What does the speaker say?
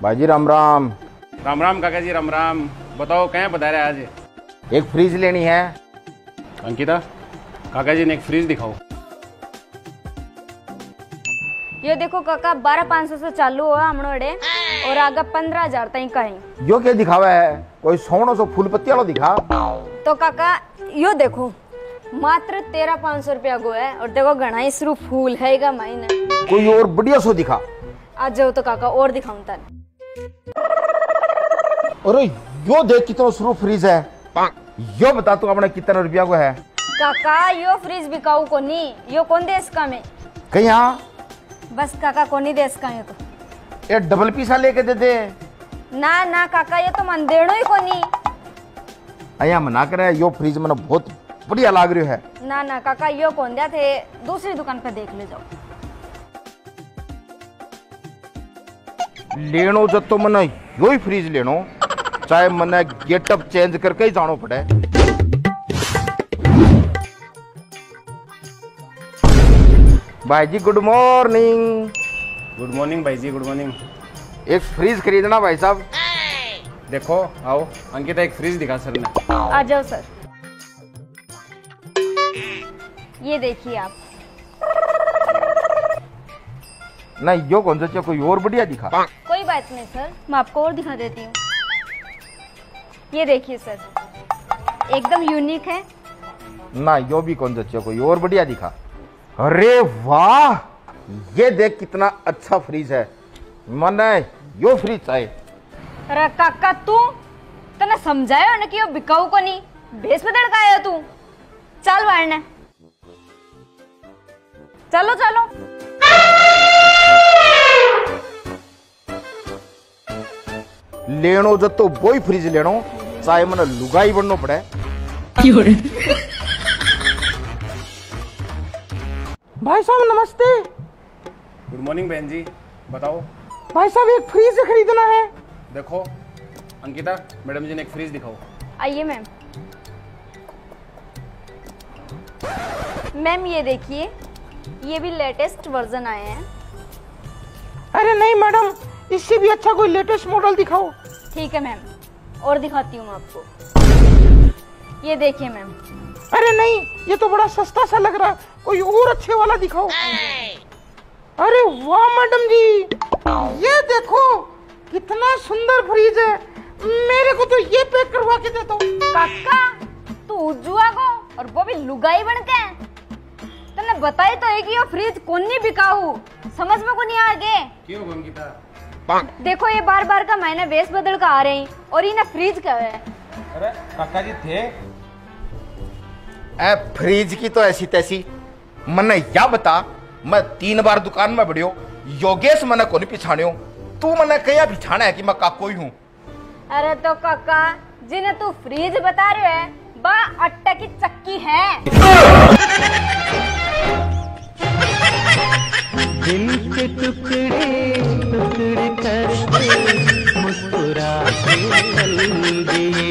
भाई जी राम राम। राम राम काका जी राम राम। बताओ क्या बता रहे आज? एक फ्रिज लेनी है। अंकिता काका जी ने एक फ्रिज दिखाओ। ये देखो काका बारह पाँच सौ से चालू हुआ हमनोड़े और आगे पंद्रह हज़ार तक कहीं। यो क्या दिखावा है? कोई सोनो सो फूल पत्ती वाला दिखा। तो काका यो देखो मात्र तेरह पाँच सौ रुपया गो है और देखो घना ही सिर्फ़ फूल है माइन। कोई और बढ़िया सो दिखा। आज जाओ तो काका और दिखाऊँ तन। अरे यो देख कितना शुरू फ्रिज है। यो बता तू अपने कितना रुपया को है? काका यो फ्रिज बिकाऊ को नहीं। यो कौन देश का में? कहीं यहाँ बस काका कौन ही देश का है तो? ये डबल पीसा लेके दे दे। ना ना काका ये तो मन देनो ही को नहीं। अया मना करे यो फ्रिज मैंने बहुत बढ़िया लाग रही है। ना ना काका यो कौन दिया थे? दूसरी दुकान पे देख ले जाओ। लेनो जब तो मैंने यो ही फ्रिज लेनो चाहे मैंने गेटअप चेंज करके ही जानो पड़े। भाई जी गुड मॉर्निंग। गुड मॉर्निंग भाई जी गुड मॉर्निंग। एक फ्रिज खरीदना भाई साहब। देखो आओ अंकिता एक फ्रिज दिखा सर ने। आ जाओ सर। ये देखिए आप। ना यो कौन सा चाहिए? कोई और बढ़िया दिखा। कोई बात नहीं सर। मैं आपको और दिखा देती हूँ। ये देखिए सर। एकदम यूनिक है। ना यो भी कौन सा चाहिए कोई और बढ़िया दिखा। अरे वाह! ये देख कितना अच्छा फ्रिज है। मैंने यो फ्रिज चाहिए अरे काका तू? तने समझायो ना कि यो बिकाऊ को नहीं? भेस में दड़का आयो तू। चल वारने। चलो चलो। लेनो जब तो वो ही फ्रिज लेनो चाहे मैंने लुगाई बनना पड़े। भाई साहब नमस्ते। गुड मॉर्निंग बहन जी। बताओ। भाई साहब एक फ्रिज खरीदना है। देखो अंकिता मैडम जी ने एक फ्रिज दिखाओ। आइए मैम। मैम ये देखिए ये भी लेटेस्ट वर्जन आए हैं। अरे नहीं मैडम इससे भी अच्छा कोई लेटेस्ट मॉडल दिखाओ। ठीक है मैम और दिखाती हूँ आपको। ये देखिए मैम अरे नहीं ये तो बड़ा सस्ता सा लग रहा है। कोई और अच्छे वाला दिखाओ। अरे वाह मैडम जी ये देखो कितना सुंदर फ्रिज है। मेरे को तो ये पैक करवा के दे दो। काका तू उजुआ को और वो भी लुगाई बन के तने बताई तो है कि ये फ्रिज कौन नहीं बिकाऊ। समझ में को नहीं आ गए? क्यों अंकिता देखो ये बार बार का मैंने वेस बदल का आ रहे हैं और ये ना फ्रीज का है। अरे काका जी थे। ए, फ्रीज की तो ऐसी तैसी। मने या बता मैं तीन बार दुकान में बढ़ियो योगेश मने को नहीं पिछाणियो। तू मने कया पिछाना है कि मैं काको ही हूँ? अरे तो काका जिन्हें तू फ्रीज बता रहे है बा अट्टा की चक्की है। दिल के टुकड़े मुस्कुरा के